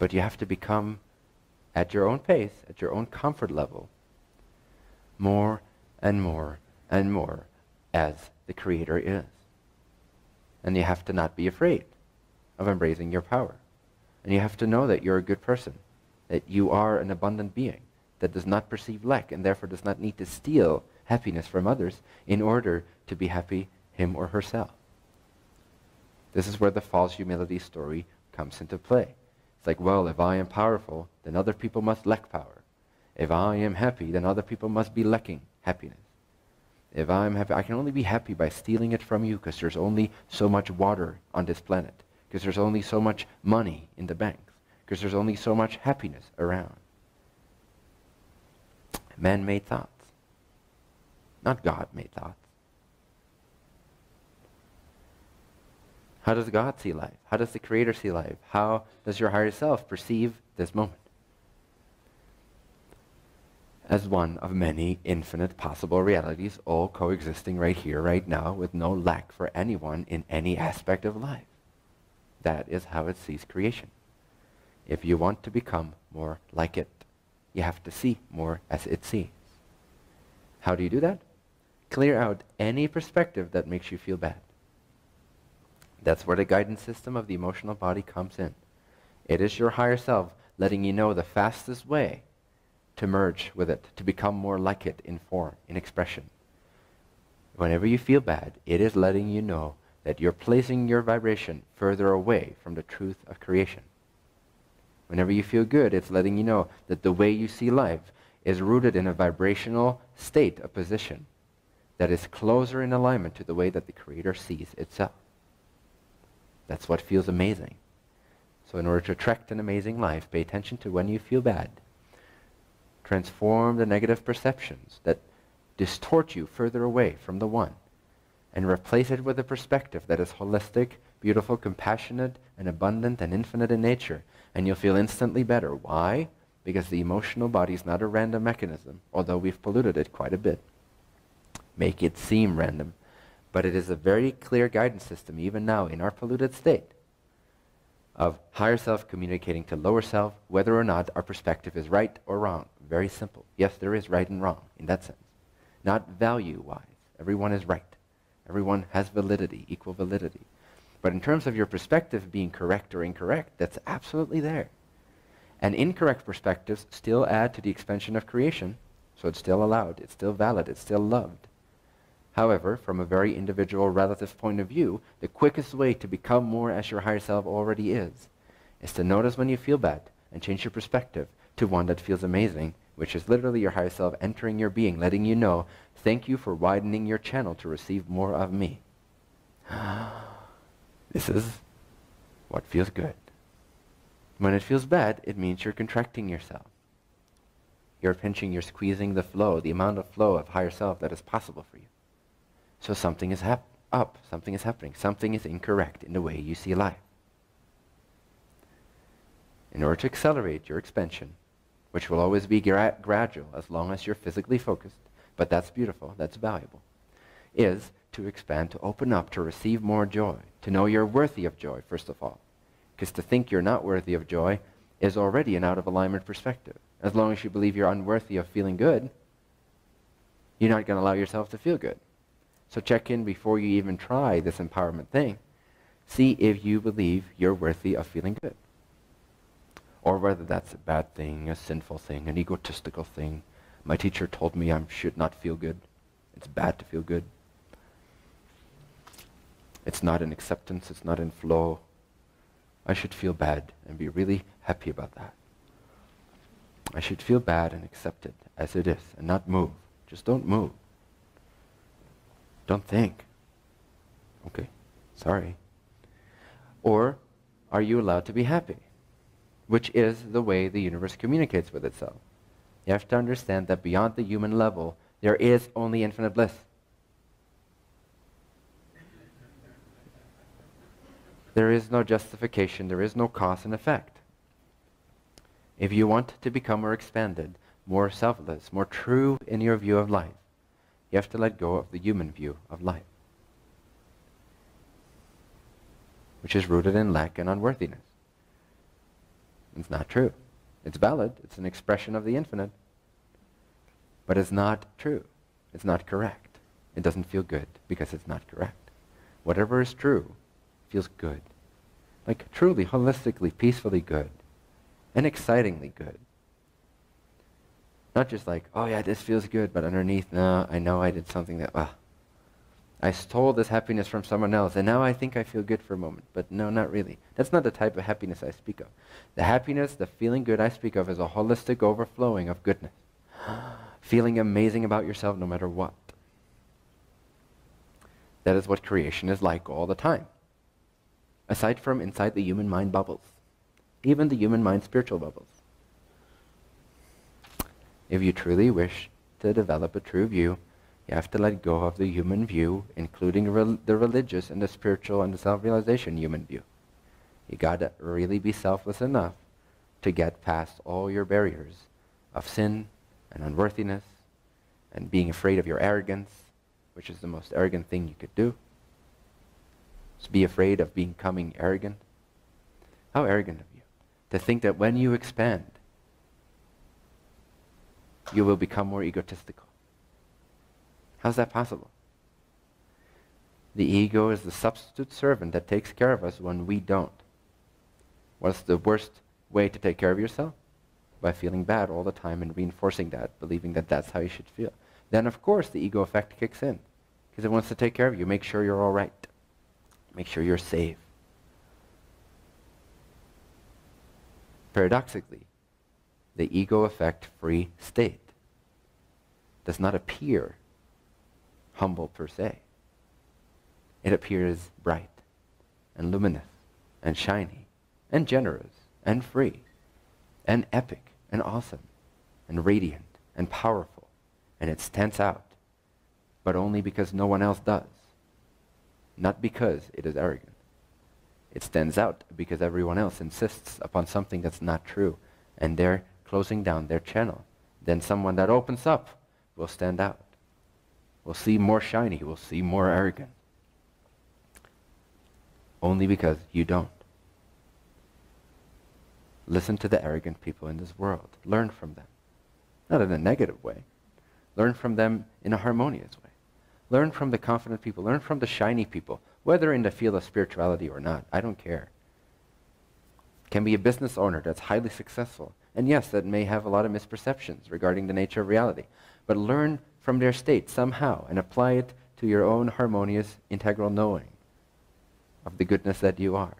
But you have to become, at your own pace, at your own comfort level, more and more and more as the Creator is. And you have to not be afraid of embracing your power. And you have to know that you're a good person, that you are an abundant being that does not perceive lack and therefore does not need to steal happiness from others in order to be happy him or herself. This is where the false humility story comes into play. It's like, well, if I am powerful, then other people must lack power. If I am happy, then other people must be lacking happiness. If I'm happy, I can only be happy by stealing it from you because there's only so much water on this planet, because there's only so much money in the banks, because there's only so much happiness around. Man made thoughts, not God made thoughts. How does God see life? How does the Creator see life? How does your higher self perceive this moment? As one of many infinite possible realities, all coexisting right here, right now, with no lack for anyone in any aspect of life. That is how it sees creation. If you want to become more like it, you have to see more as it sees. How do you do that? Clear out any perspective that makes you feel bad. That's where the guidance system of the emotional body comes in. It is your higher self letting you know the fastest way to merge with it, to become more like it in form, in expression. Whenever you feel bad, it is letting you know that you're placing your vibration further away from the truth of creation. Whenever you feel good, it's letting you know that the way you see life is rooted in a vibrational state of position that is closer in alignment to the way that the Creator sees itself. That's what feels amazing. So, in order to attract an amazing life, pay attention to when you feel bad. Transform the negative perceptions that distort you further away from the One and replace it with a perspective that is holistic, beautiful, compassionate, and abundant and infinite in nature. And you'll feel instantly better. Why? Because the emotional body is not a random mechanism, although we've polluted it quite a bit. Make it seem random. But it is a very clear guidance system, even now in our polluted state, of higher self communicating to lower self whether or not our perspective is right or wrong. Very simple. Yes, there is right and wrong in that sense. Not value wise. Everyone is right. Everyone has validity, equal validity. But in terms of your perspective being correct or incorrect, that's absolutely there. And incorrect perspectives still add to the expansion of creation, so it's still allowed, it's still valid, it's still loved. However, from a very individual relative point of view, the quickest way to become more as your higher self already is, is to notice when you feel bad and change your perspective to one that feels amazing, which is literally your higher self entering your being, letting you know, thank you for widening your channel to receive more of me. this is what feels good. When it feels bad, it means you're contracting yourself. You're pinching, you're squeezing the flow, the amount of flow of higher self that is possible for you. So something is hap- up, something is happening, something is incorrect in the way you see life. In order to accelerate your expansion, which will always be gra- gradual as long as you're physically focused, but that's beautiful, that's valuable, is to expand, to open up, to receive more joy, to know you're worthy of joy, first of all. Because to think you're not worthy of joy is already an out of alignment perspective. As long as you believe you're unworthy of feeling good, you're not going to allow yourself to feel good. So check in before you even try this empowerment thing. See if you believe you're worthy of feeling good. Or whether that's a bad thing, a sinful thing, an egotistical thing. My teacher told me I should not feel good. It's bad to feel good. It's not in acceptance, it's not in flow. I should feel bad and be really happy about that. I should feel bad and accept it as it is and not move. Just don't move. Don't think. Okay, sorry. Or are you allowed to be happy? Which is the way the universe communicates with itself. You have to understand that beyond the human level, there is only infinite bliss. There is no justification, there is no cause and effect. If you want to become more expanded, more selfless, more true in your view of life, you have to let go of the human view of life, which is rooted in lack and unworthiness. It's not true. It's valid. It's an expression of the infinite. But it's not true. It's not correct. It doesn't feel good because it's not correct. Whatever is true feels good. Like truly, holistically, peacefully good. And excitingly good. Not just like, oh yeah, this feels good, but underneath, no, I know I did something that, ah, I stole this happiness from someone else, and now I think I feel good for a moment. But no, not really. That's not the type of happiness I speak of. The happiness, the feeling good I speak of is a holistic overflowing of goodness. feeling amazing about yourself no matter what. That is what creation is like all the time. Aside from inside the human mind bubbles. Even the human mind spiritual bubbles. If you truly wish to develop a true view, you have to let go of the human view, including re the religious and the spiritual and the self-realization human view. You gotta really be selfless enough to get past all your barriers of sin and unworthiness and being afraid of your arrogance, which is the most arrogant thing you could do. Just be afraid of becoming arrogant. How arrogant of you to think that when you expand, you will become more egotistical. How's that possible? The ego is the substitute servant that takes care of us when we don't. What's the worst way to take care of yourself? By feeling bad all the time and reinforcing that, believing that that's how you should feel. Then, of course, the ego effect kicks in because it wants to take care of you, make sure you're all right, make sure you're safe. Paradoxically, the ego effect free state does not appear humble per se. It appears bright and luminous and shiny and generous and free and epic and awesome and radiant and powerful. And it stands out, but only because no one else does. Not because it is arrogant. It stands out because everyone else insists upon something that's not true, and they're closing down their channel. Then someone that opens up will stand out will see more shiny, will see more arrogant. Only because you don't. Listen to the arrogant people in this world. Learn from them. Not in a negative way. Learn from them in a harmonious way. Learn from the confident people. Learn from the shiny people, whether in the field of spirituality or not. I don't care. Can be a business owner that's highly successful. And yes, that may have a lot of misperceptions regarding the nature of reality. But learn from their state somehow and apply it to your own harmonious, integral knowing of the goodness that you are.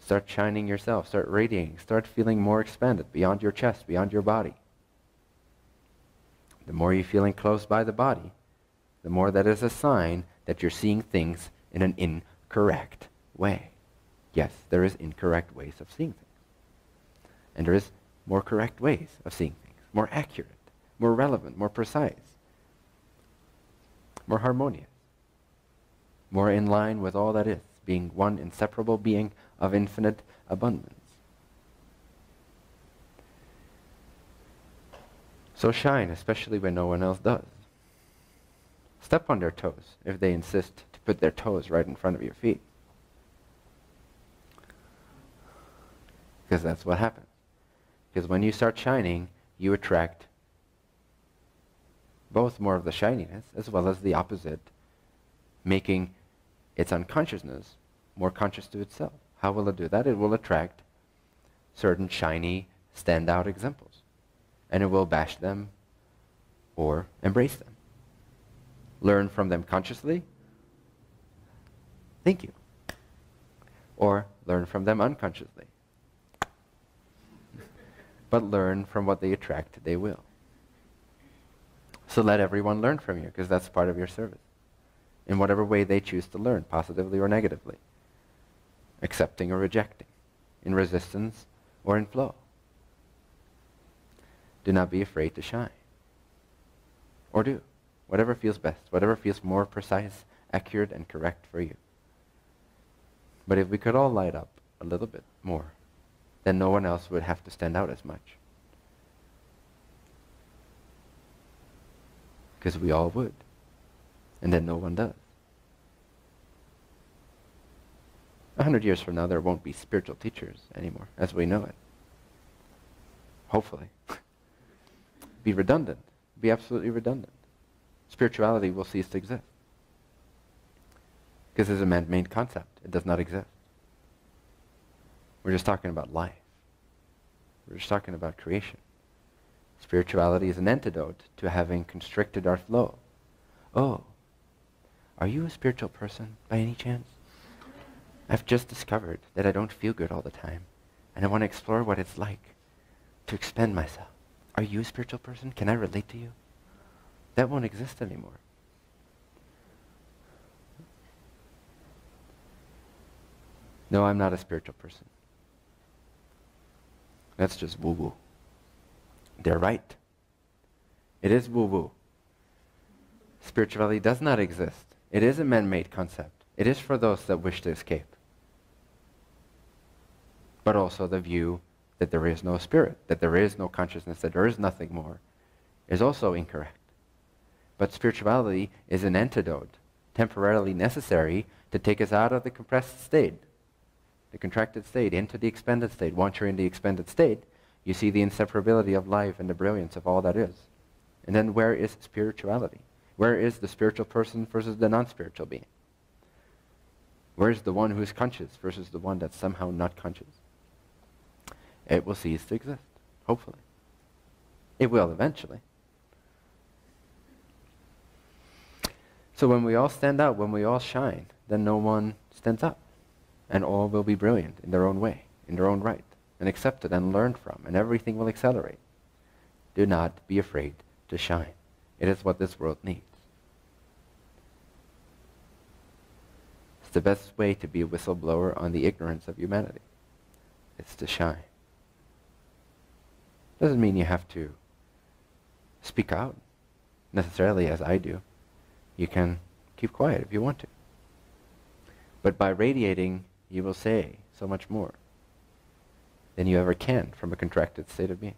Start shining yourself, start radiating, start feeling more expanded beyond your chest, beyond your body. The more you feel enclosed by the body, the more that is a sign that you're seeing things in an incorrect way. Yes, there is incorrect ways of seeing things. And there is more correct ways of seeing things, more accurate more relevant, more precise, more harmonious, more in line with all that is, being one inseparable being of infinite abundance. So shine, especially when no one else does. Step on their toes if they insist to put their toes right in front of your feet. Because that's what happens. Because when you start shining, you attract both more of the shininess as well as the opposite, making its unconsciousness more conscious to itself. How will it do that? It will attract certain shiny, standout examples. And it will bash them or embrace them. Learn from them consciously. Thank you. Or learn from them unconsciously. But learn from what they attract, they will. So let everyone learn from you, because that's part of your service. In whatever way they choose to learn, positively or negatively. Accepting or rejecting. In resistance or in flow. Do not be afraid to shine. Or do. Whatever feels best, whatever feels more precise, accurate, and correct for you. But if we could all light up a little bit more, then no one else would have to stand out as much. because we all would. And then no one does. A hundred years from now, there won't be spiritual teachers anymore, as we know it. Hopefully. be redundant. Be absolutely redundant. Spirituality will cease to exist. Because it's a man-made concept. It does not exist. We're just talking about life. We're just talking about creation. Spirituality is an antidote to having constricted our flow. Oh, are you a spiritual person by any chance? I've just discovered that I don't feel good all the time, and I want to explore what it's like to expend myself. Are you a spiritual person? Can I relate to you? That won't exist anymore. No, I'm not a spiritual person. That's just woo woo. They're right. It is woo woo. Spirituality does not exist. It is a man made concept. It is for those that wish to escape. But also the view that there is no spirit, that there is no consciousness, that there is nothing more, is also incorrect. But spirituality is an antidote, temporarily necessary to take us out of the compressed state the contracted state into the expanded state. Once you're in the expanded state, you see the inseparability of life and the brilliance of all that is. And then where is spirituality? Where is the spiritual person versus the non-spiritual being? Where is the one who is conscious versus the one that's somehow not conscious? It will cease to exist, hopefully. It will eventually. So when we all stand out, when we all shine, then no one stands up and all will be brilliant in their own way, in their own right, and accepted and learned from, and everything will accelerate. Do not be afraid to shine. It is what this world needs. It's the best way to be a whistleblower on the ignorance of humanity. It's to shine. Doesn't mean you have to speak out necessarily as I do. You can keep quiet if you want to. But by radiating you will say so much more than you ever can from a contracted state of being.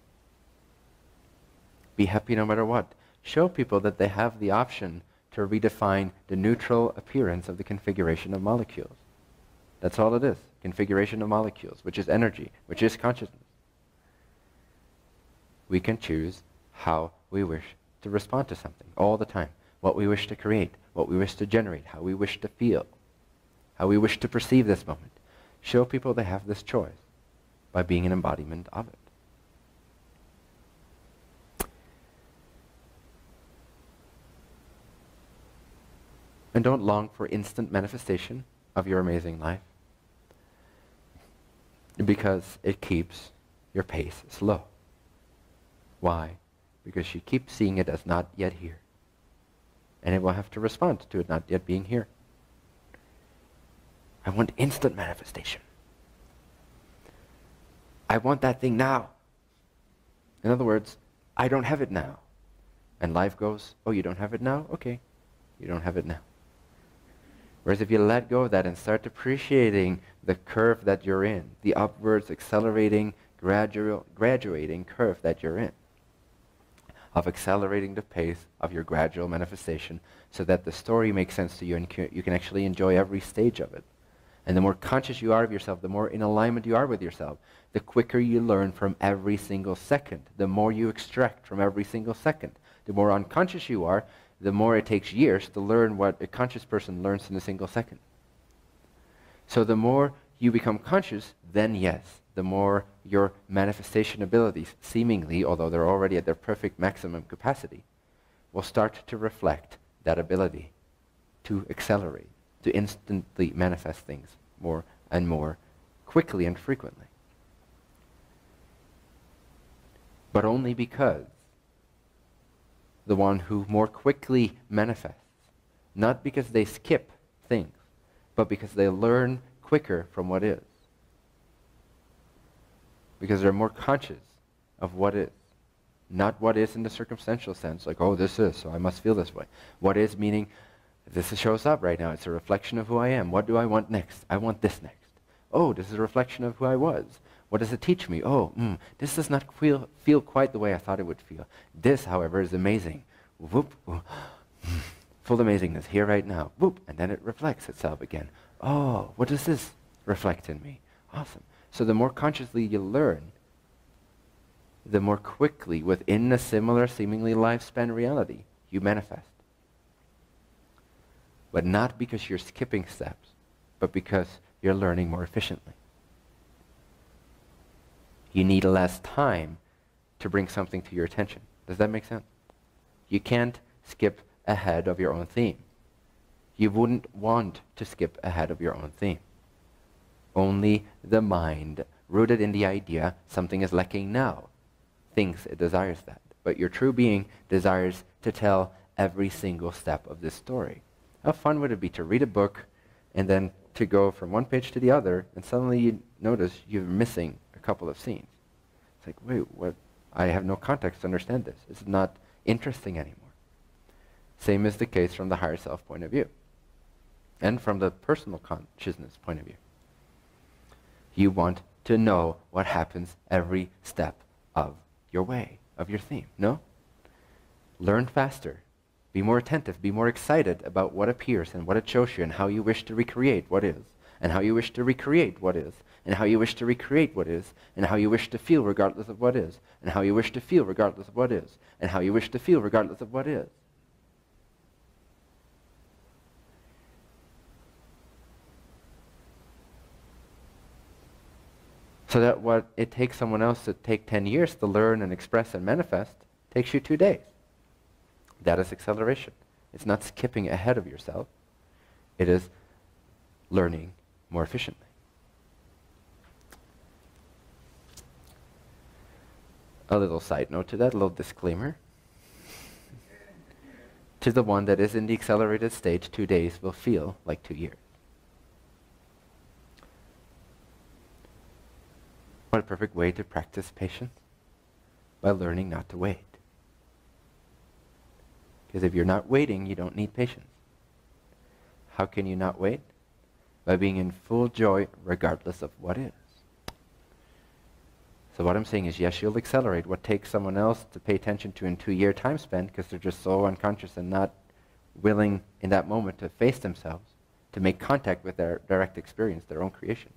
Be happy no matter what. Show people that they have the option to redefine the neutral appearance of the configuration of molecules. That's all it is. Configuration of molecules, which is energy, which is consciousness. We can choose how we wish to respond to something all the time. What we wish to create, what we wish to generate, how we wish to feel how we wish to perceive this moment. Show people they have this choice by being an embodiment of it. And don't long for instant manifestation of your amazing life because it keeps your pace slow. Why? Because you keep seeing it as not yet here. And it will have to respond to it not yet being here. I want instant manifestation. I want that thing now. In other words, I don't have it now. And life goes, oh, you don't have it now? Okay, you don't have it now. Whereas if you let go of that and start appreciating the curve that you're in, the upwards, accelerating, gradual, graduating curve that you're in, of accelerating the pace of your gradual manifestation so that the story makes sense to you and you can actually enjoy every stage of it. And the more conscious you are of yourself, the more in alignment you are with yourself, the quicker you learn from every single second, the more you extract from every single second. The more unconscious you are, the more it takes years to learn what a conscious person learns in a single second. So the more you become conscious, then yes, the more your manifestation abilities, seemingly, although they're already at their perfect maximum capacity, will start to reflect that ability to accelerate to instantly manifest things more and more quickly and frequently. But only because the one who more quickly manifests, not because they skip things, but because they learn quicker from what is. Because they're more conscious of what is. Not what is in the circumstantial sense, like, oh, this is, so I must feel this way. What is meaning, this shows up right now. It's a reflection of who I am. What do I want next? I want this next. Oh, this is a reflection of who I was. What does it teach me? Oh, mm, this does not feel, feel quite the way I thought it would feel. This, however, is amazing. Whoop. Full amazingness here right now. Whoop. And then it reflects itself again. Oh, what does this? reflect in me. Awesome. So the more consciously you learn, the more quickly within a similar, seemingly lifespan reality, you manifest. But not because you're skipping steps, but because you're learning more efficiently. You need less time to bring something to your attention. Does that make sense? You can't skip ahead of your own theme. You wouldn't want to skip ahead of your own theme. Only the mind, rooted in the idea something is lacking now, thinks it desires that. But your true being desires to tell every single step of this story. How fun would it be to read a book and then to go from one page to the other and suddenly you notice you're missing a couple of scenes? It's like, wait, what? I have no context to understand this. It's not interesting anymore. Same is the case from the higher self point of view and from the personal consciousness point of view. You want to know what happens every step of your way, of your theme, no? Learn faster. Be more attentive. Be more excited about what appears and what it shows you and how you wish to recreate what is, and how you wish to recreate what is, and how you wish to recreate what is, and how you wish to feel regardless of what is, and how you wish to feel regardless of what is, and how you wish to feel regardless of what is. So that what it takes someone else to take 10 years to learn and express and manifest takes you two days. That is acceleration. It's not skipping ahead of yourself. It is learning more efficiently. A little side note to that, a little disclaimer. to the one that is in the accelerated stage, two days will feel like two years. What a perfect way to practice patience by learning not to wait. Because if you're not waiting, you don't need patience. How can you not wait? By being in full joy regardless of what is. So what I'm saying is, yes, you'll accelerate what takes someone else to pay attention to in two-year time span because they're just so unconscious and not willing in that moment to face themselves, to make contact with their direct experience, their own creation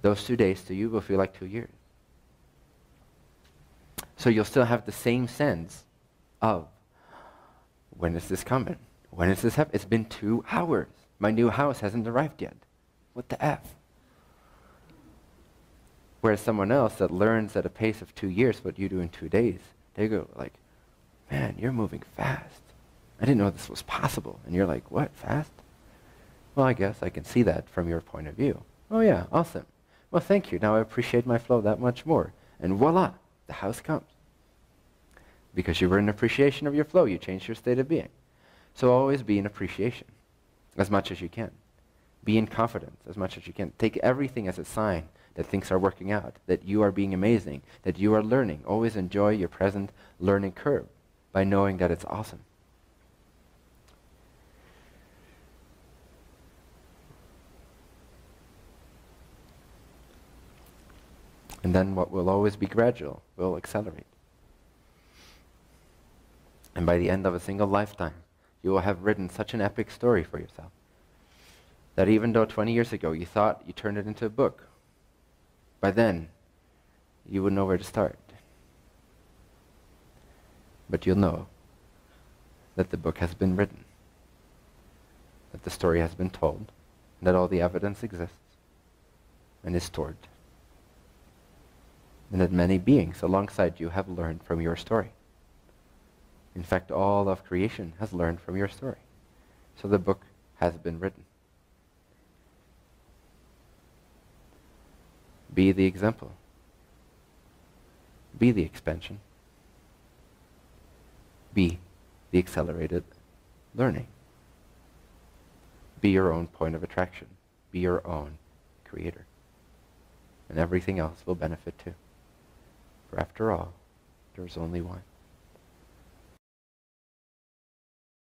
those two days to you will feel like two years. So you'll still have the same sense of when is this coming? When is this happening? It's been two hours. My new house hasn't arrived yet. What the F? Whereas someone else that learns at a pace of two years what you do in two days, they go like, man, you're moving fast. I didn't know this was possible. And you're like, what, fast? Well, I guess I can see that from your point of view. Oh yeah, awesome. Well, thank you. Now I appreciate my flow that much more. And voila, the house comes. Because you were in appreciation of your flow, you changed your state of being. So always be in appreciation as much as you can. Be in confidence as much as you can. Take everything as a sign that things are working out, that you are being amazing, that you are learning. Always enjoy your present learning curve by knowing that it's awesome. And then what will always be gradual will accelerate. And by the end of a single lifetime, you will have written such an epic story for yourself that even though 20 years ago you thought you turned it into a book, by then you would know where to start. But you'll know that the book has been written, that the story has been told, that all the evidence exists and is stored and that many beings alongside you have learned from your story. In fact, all of creation has learned from your story. So the book has been written. Be the example. Be the expansion. Be the accelerated learning. Be your own point of attraction. Be your own creator. And everything else will benefit too. For after all, there is only one.